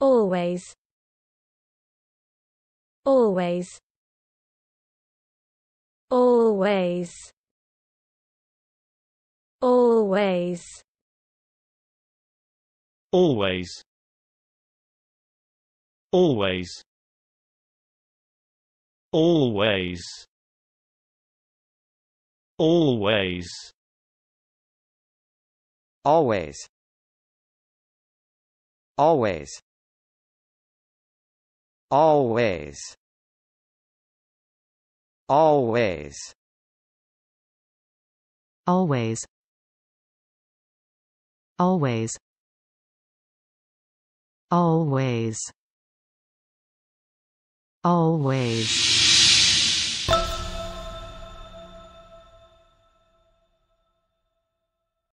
always always always always always always always always always always always. Always. Always. Always. Always. Always